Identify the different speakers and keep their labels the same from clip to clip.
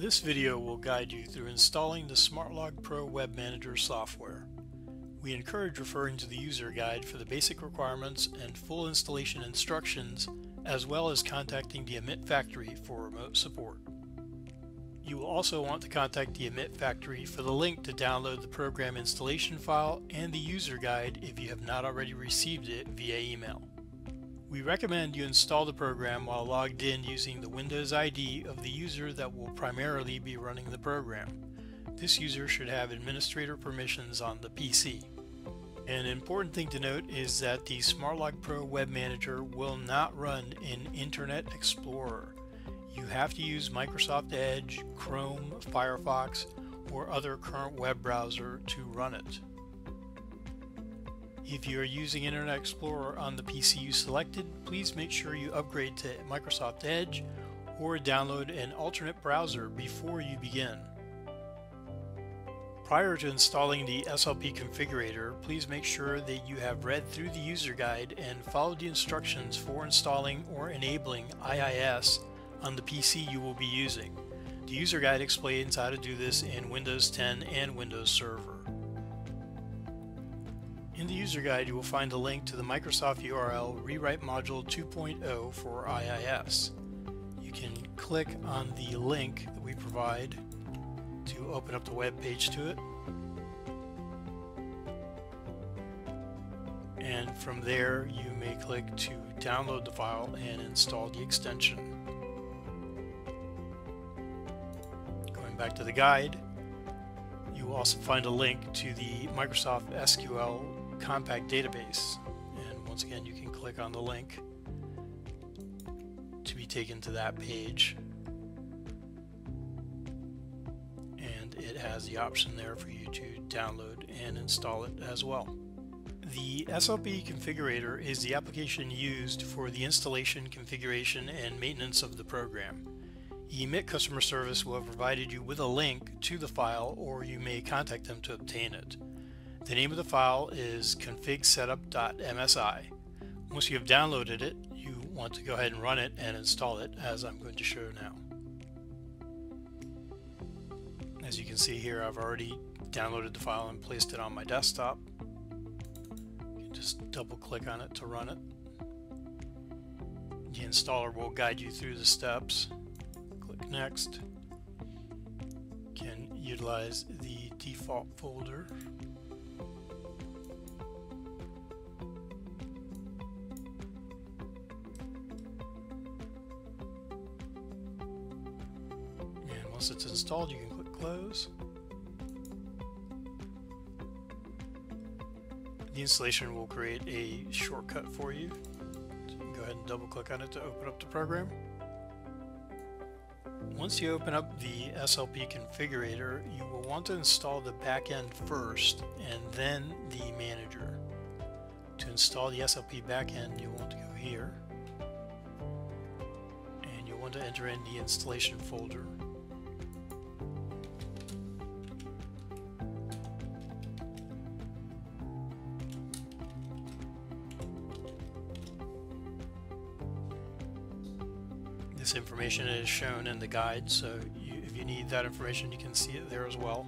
Speaker 1: This video will guide you through installing the SmartLog Pro Web Manager software. We encourage referring to the user guide for the basic requirements and full installation instructions, as well as contacting the Emit factory for remote support. You will also want to contact the Emit factory for the link to download the program installation file and the user guide if you have not already received it via email. We recommend you install the program while logged in using the Windows ID of the user that will primarily be running the program. This user should have administrator permissions on the PC. An important thing to note is that the SmartLog Pro Web Manager will not run in Internet Explorer. You have to use Microsoft Edge, Chrome, Firefox, or other current web browser to run it. If you are using Internet Explorer on the PC you selected, please make sure you upgrade to Microsoft Edge or download an alternate browser before you begin. Prior to installing the SLP configurator, please make sure that you have read through the user guide and followed the instructions for installing or enabling IIS on the PC you will be using. The user guide explains how to do this in Windows 10 and Windows Server. In the user guide, you will find a link to the Microsoft URL Rewrite Module 2.0 for IIS. You can click on the link that we provide to open up the web page to it. And from there, you may click to download the file and install the extension. Going back to the guide, you will also find a link to the Microsoft SQL compact database. And once again, you can click on the link to be taken to that page. And it has the option there for you to download and install it as well. The SLP configurator is the application used for the installation, configuration, and maintenance of the program. Emit customer service will have provided you with a link to the file or you may contact them to obtain it. The name of the file is configsetup.msi. Once you have downloaded it, you want to go ahead and run it and install it as I'm going to show now. As you can see here, I've already downloaded the file and placed it on my desktop. Just double click on it to run it. The installer will guide you through the steps. Click Next. You can utilize the default folder Once it's installed, you can click close. The installation will create a shortcut for you. So you can go ahead and double click on it to open up the program. Once you open up the SLP configurator, you will want to install the backend first and then the manager. To install the SLP backend, you want to go here and you'll want to enter in the installation folder. This information is shown in the guide, so you, if you need that information, you can see it there as well.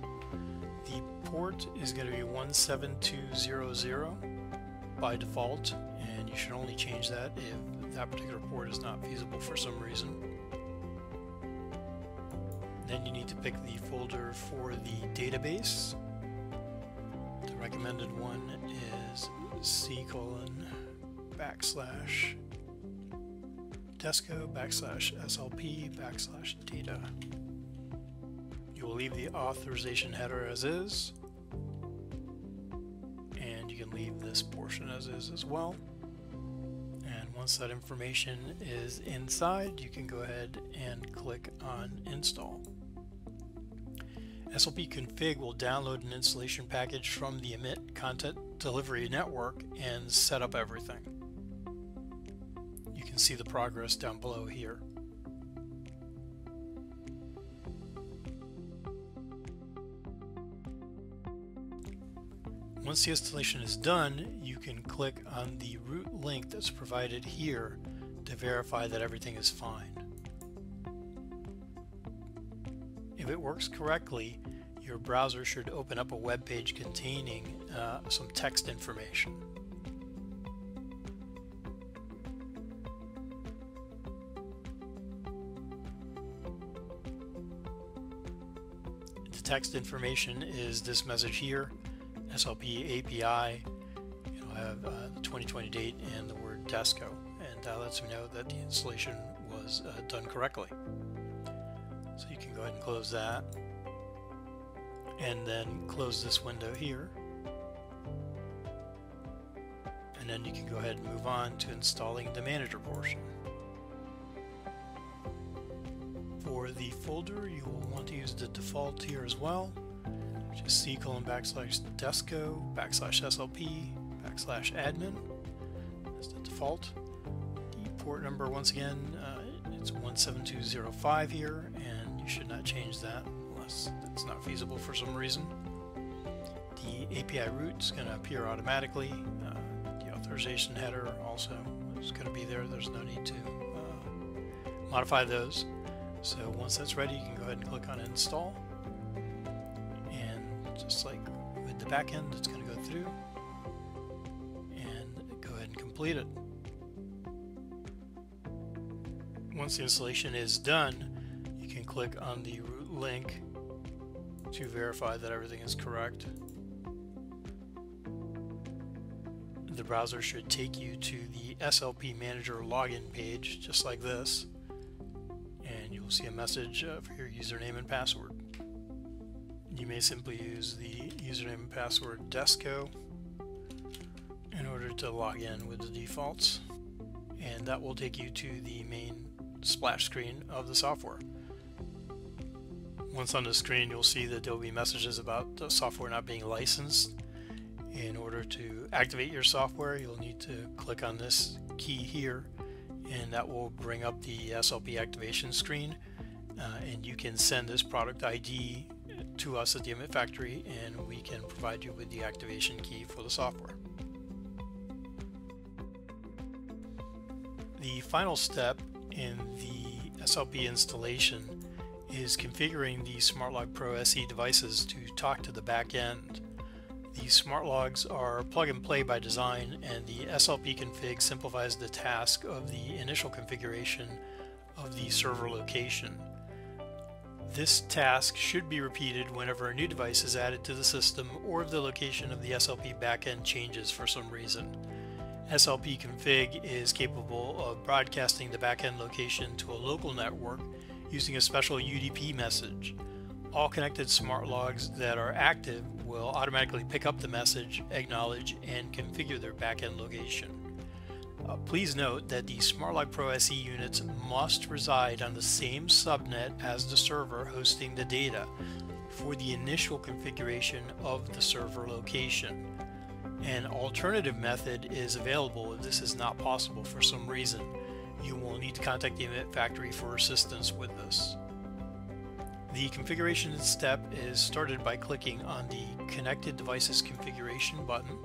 Speaker 1: The port is going to be 17200 by default, and you should only change that if that particular port is not feasible for some reason. Then you need to pick the folder for the database. The recommended one is C colon backslash desco backslash slp backslash data. You will leave the authorization header as is, and you can leave this portion as is as well. And once that information is inside, you can go ahead and click on install. SLP config will download an installation package from the Emit Content Delivery Network and set up everything can see the progress down below here. Once the installation is done, you can click on the root link that's provided here to verify that everything is fine. If it works correctly, your browser should open up a web page containing uh, some text information. The text information is this message here, SLP API. It'll have uh, the 2020 date and the word Desco, and that lets me know that the installation was uh, done correctly. So you can go ahead and close that and then close this window here and then you can go ahead and move on to installing the manager portion. For the folder you will want to use the default here as well which is c colon backslash desco backslash slp backslash admin that's the default. The port number once again uh, it's 17205 here and you should not change that unless it's not feasible for some reason. The API root is going to appear automatically. Uh, the authorization header also is going to be there. There's no need to uh, modify those. So once that's ready, you can go ahead and click on install. And just like with the backend, it's going to go through and go ahead and complete it. Once the installation is done, you can click on the root link to verify that everything is correct. The browser should take you to the SLP Manager login page, just like this, and you will see a message uh, for your username and password. You may simply use the username and password Desco in order to log in with the defaults, and that will take you to the main splash screen of the software. Once on the screen, you'll see that there'll be messages about the software not being licensed. In order to activate your software, you'll need to click on this key here, and that will bring up the SLP activation screen. Uh, and you can send this product ID to us at the Emit Factory, and we can provide you with the activation key for the software. The final step in the SLP installation is configuring the SmartLog Pro SE devices to talk to the back end. The smart logs are plug and play by design and the SLP config simplifies the task of the initial configuration of the server location. This task should be repeated whenever a new device is added to the system or if the location of the SLP backend changes for some reason. SLP config is capable of broadcasting the backend location to a local network using a special UDP message. All connected smart logs that are active will automatically pick up the message, acknowledge, and configure their backend location. Uh, please note that the SmartLog Pro SE units must reside on the same subnet as the server hosting the data for the initial configuration of the server location. An alternative method is available if this is not possible for some reason you will need to contact the Emit factory for assistance with this. The configuration step is started by clicking on the Connected Devices Configuration button.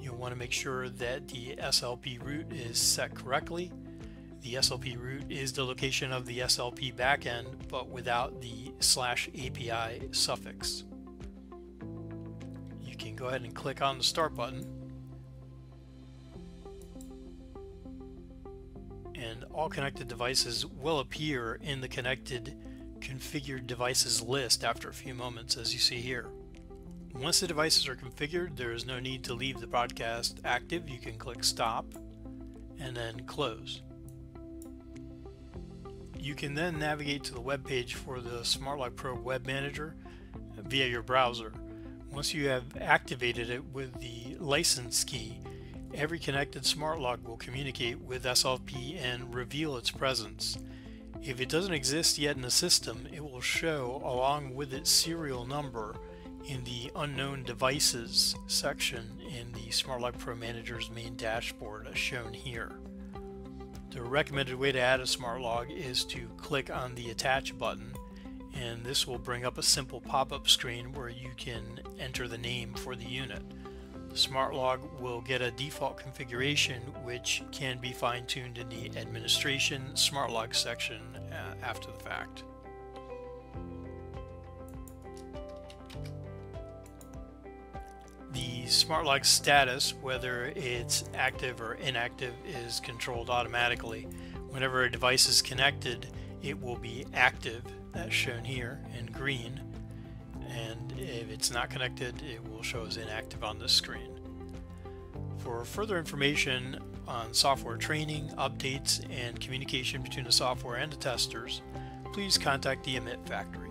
Speaker 1: You'll want to make sure that the SLP root is set correctly. The SLP root is the location of the SLP backend, but without the slash API suffix. You can go ahead and click on the Start button and all connected devices will appear in the connected configured devices list after a few moments as you see here. Once the devices are configured there is no need to leave the broadcast active. You can click stop and then close. You can then navigate to the web page for the SmartLog Pro Web Manager via your browser. Once you have activated it with the license key, Every connected smart log will communicate with SLP and reveal its presence. If it doesn't exist yet in the system, it will show along with its serial number in the Unknown Devices section in the SmartLog Pro Manager's main dashboard as shown here. The recommended way to add a smart log is to click on the Attach button and this will bring up a simple pop-up screen where you can enter the name for the unit. SmartLog will get a default configuration which can be fine-tuned in the administration SmartLog section uh, after the fact. The SmartLog status, whether it's active or inactive, is controlled automatically. Whenever a device is connected, it will be active, that's shown here in green, and if it's not connected, it will show as inactive on the screen. For further information on software training, updates, and communication between the software and the testers, please contact the Emit Factory.